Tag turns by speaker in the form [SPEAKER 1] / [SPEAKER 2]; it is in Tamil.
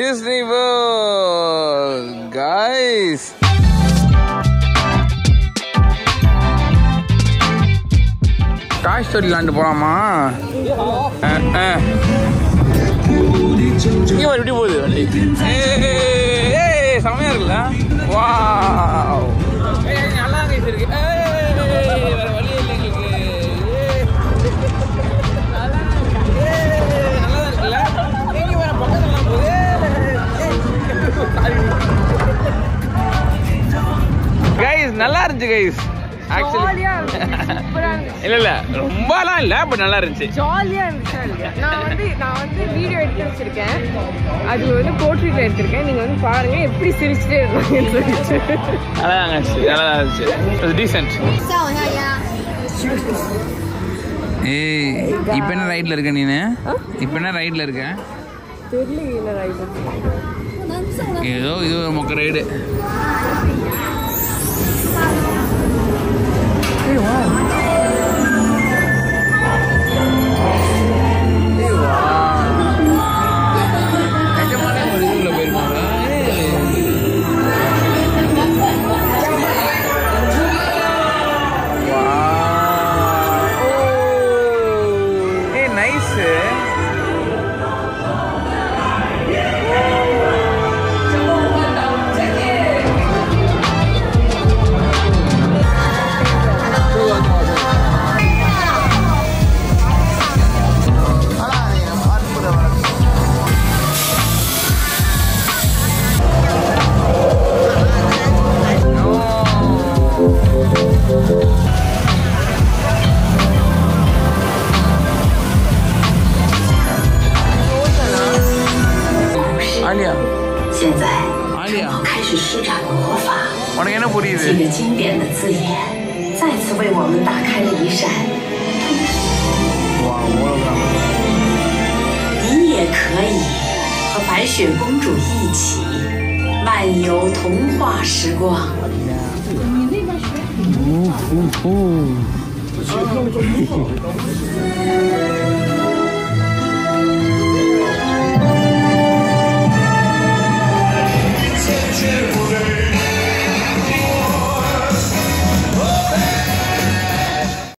[SPEAKER 1] Disney World, guys. Toy story land பாரு, இப்படி போகுது. நல்லா இருந்துச்சு கைஸ் ஆக்சுவலி இல்ல இல்ல ரொம்பலாம் இல்ல பட் நல்லா இருந்துச்சு.
[SPEAKER 2] ஜாலியா இருந்துச்சு நான் வந்து நான் வந்து வீடியோ எடுத்து வச்சிருக்கேன். அது வந்து போர்ட்ரேட் எடுத்திருக்கேன். நீங்க வந்து பாருங்க எப்படி சிரிச்சுட்டே இருக்காங்கன்னு
[SPEAKER 1] நல்லா இருந்துச்சு நல்லா இருந்துச்சு. டீசென்ட் ஏய் இப்போ என்ன ரைட்ல இருக்க நீ இப்போ என்ன ரைட்ல இருக்க?
[SPEAKER 2] தெரியல
[SPEAKER 1] ஏதோ இது ஒரு மொக்க ரைடு
[SPEAKER 3] 现在，
[SPEAKER 1] 正好
[SPEAKER 3] 开始施展魔法。几个经典的字眼，再次为我们打开了一扇。
[SPEAKER 1] 哇，我了的。
[SPEAKER 3] 你也可以和白雪公主一起漫游童话时光。
[SPEAKER 1] 呜，